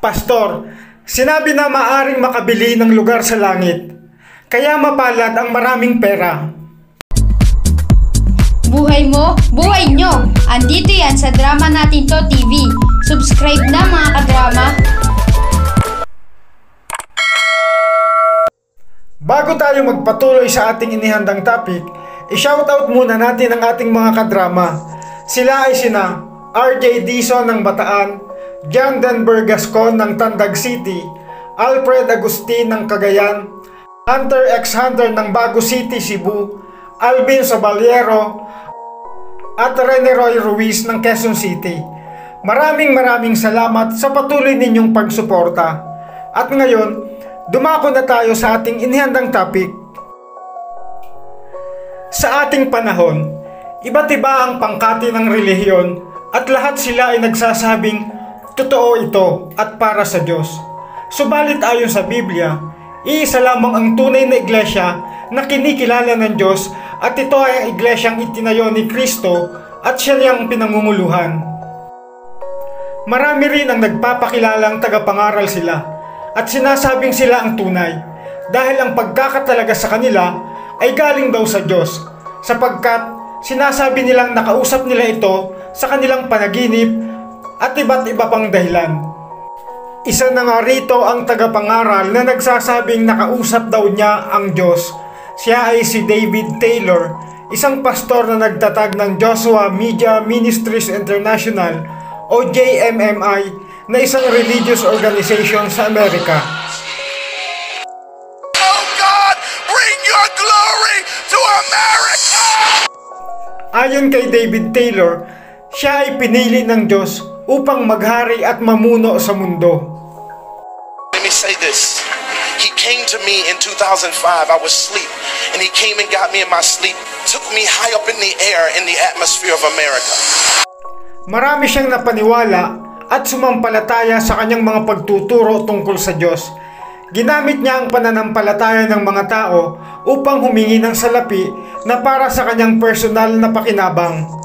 Pastor, sinabi na maaring makabili ng lugar sa langit. Kaya mapalad ang maraming pera. Buhay mo, buhay nyo! Andito yan sa Drama Natin To TV. Subscribe na mga kadrama. Bago tayo magpatuloy sa ating inihandang topic, i-shoutout muna natin ang ating mga kadrama. Sila ay sina RJ Dizon ng Bataan, John Denver Gascon ng Tandag City, Alfred Agustin ng Cagayan, Hunter X Hunter ng Bago City, Cebu, Alvin Sabaliero, at Rene Roy Ruiz ng Quezon City. Maraming maraming salamat sa patuloy ninyong pagsuporta. At ngayon, dumako na tayo sa ating inihandang topic. Sa ating panahon, iba't iba ang pangkati ng relihiyon at lahat sila ay nagsasabing totoo ito at para sa Diyos. Subalit ayon sa Biblia, iisa lamang ang tunay na iglesia na kinikilala ng Diyos at ito ay ang iglesyang itinayo ni Kristo at siya niyang pinangunguluhan. Marami rin ang nagpapakilalang tagapangaral sila at sinasabing sila ang tunay dahil ang pagkakatalaga sa kanila ay galing daw sa Diyos sapagkat sinasabi nilang nakausap nila ito sa kanilang panaginip at iba't iba pang dahilan. Isa na nga rito ang tagapangaral na nagsasabing nakausap daw niya ang Diyos. Siya ay si David Taylor, isang pastor na nagtatag ng Joshua Media Ministries International o JMMI na isang religious organization sa Amerika. Oh God, bring your glory to America! Ayon kay David Taylor, siya ay pinili ng Diyos upang maghari at mamuno sa mundo. Let me say this. He came to me in 2005. I was asleep, and he came and got me in my sleep, took me high up in the air in the atmosphere of America. Marami siyang napaniwala at sumampalataya sa kanyang mga pagtuturo tungkol sa Diyos. Ginamit niya ang pananampalataya ng mga tao upang humingi ng salapi na para sa kanyang personal na pakinabang.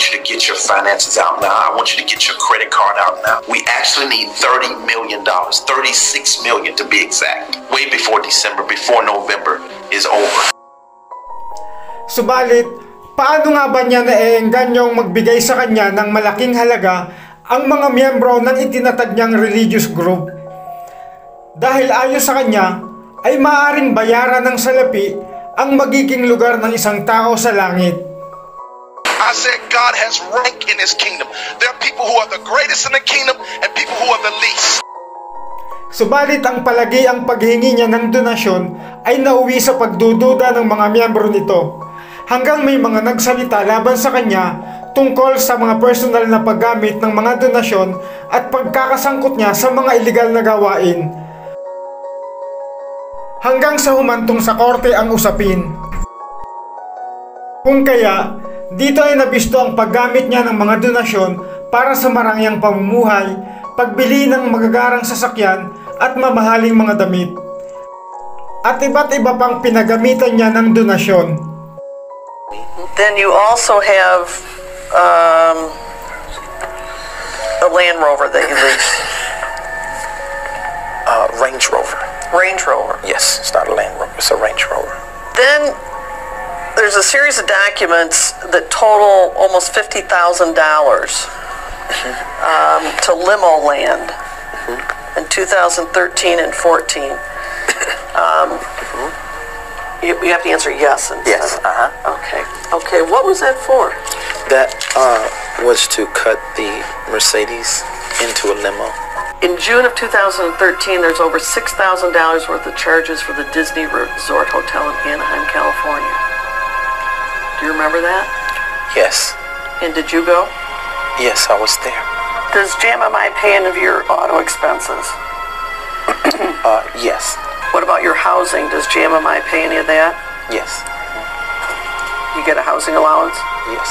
I want you to get your finances out now. I want you to get your credit card out now. We actually need $30 million, $36 million to be exact. Way before December, before November is over. Subalit, paano nga ba niya naeenganyong magbigay sa kanya ng malaking halaga ang mga miyembro ng itinatag niyang religious group? Dahil ayon sa kanya, ay maaaring bayaran ng salapi ang magiging lugar ng isang tao sa langit. I said God has rank in his kingdom. There are people who are the greatest in the kingdom and people who are the least. Subalit ang palagi ang paghingi niya ng donasyon ay nauwi sa pagdududa ng mga miyembro nito hanggang may mga nagsalita laban sa kanya tungkol sa mga personal na paggamit ng mga donasyon at pagkakasangkot niya sa mga ilegal na gawain. Hanggang sa humantong sa korte ang usapin. Kung kaya, dito ay nabisto ang paggamit niya ng mga donasyon para sa marangyang pamumuhay, pagbili ng magagarang sasakyan at mamahaling mga damit. At iba't iba pang pinagamitan niya ng donasyon. Then you also have um, a Land Rover that you lease. Uh, Range Rover. Range Rover. Yes, it's not a Land Rover, it's a Range Rover. There's a series of documents that total almost $50,000 um, to limo land in 2013 and 14. Um, you, you have to answer yes. Instead Yes, of- uh-huh. Okay. Okay. What was that for? That uh, was to cut the Mercedes into a limo. In June of 2013, there's over $6,000 worth of charges for the Disney Resort Hotel in Anaheim, California. Do you remember that? Yes, And did you go? yes, I was there. Does JMMI pay any of your auto expenses? Uh, yes, What about your housing? Does JMMI pay any of that? yes, You get a housing allowance? yes.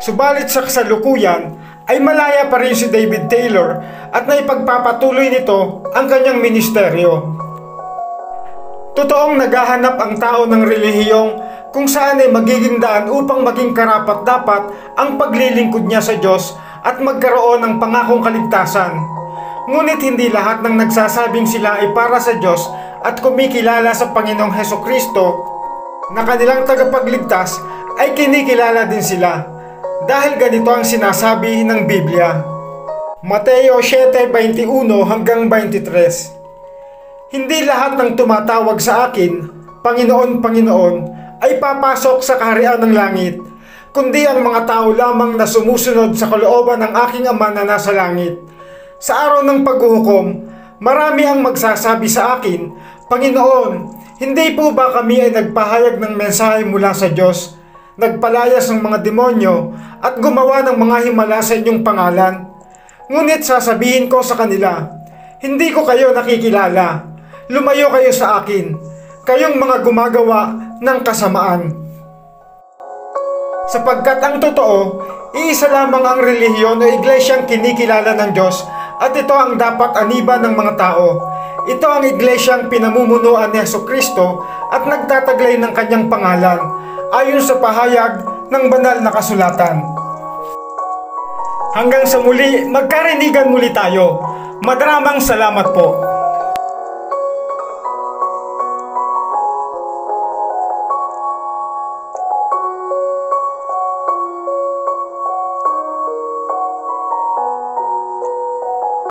Subalit sa kasalukuyan ay malaya pa rin si David Taylor at naipagpapatuloy nito ang kanyang ministeryo. Totoong naghahanap ang tao ng relihiyong kung saan ay magiging daan upang maging karapat dapat ang paglilingkod niya sa Diyos at magkaroon ng pangakong kaligtasan. Ngunit hindi lahat ng nagsasabing sila ay para sa Diyos at kumikilala sa Panginoong Heso Kristo na kanilang tagapagligtas ay kinikilala din sila dahil ganito ang sinasabi ng Biblia. Mateo 7:21 hanggang 23 Hindi lahat ng tumatawag sa akin, Panginoon, Panginoon, ay papasok sa kaharian ng langit, kundi ang mga tao lamang na sumusunod sa kalooban ng aking Ama na nasa langit. Sa araw ng paghuhukom, marami ang magsasabi sa akin, Panginoon, hindi po ba kami ay nagpahayag ng mensahe mula sa Diyos, nagpalayas ng mga demonyo, at gumawa ng mga himala sa inyong pangalan? Ngunit sasabihin ko sa kanila, hindi ko kayo nakikilala. Lumayo kayo sa akin, kayong mga gumagawa ng kasamaan. Sapagkat ang totoo, iisa lamang ang relihiyon o iglesyang kinikilala ng Diyos at ito ang dapat aniban ng mga tao. Ito ang iglesyang pinamumunuan ni Yeso Kristo at nagtataglay ng kanyang pangalan ayon sa pahayag ng banal na kasulatan. Hanggang sa muli, magkarinigan muli tayo. Maraming salamat po.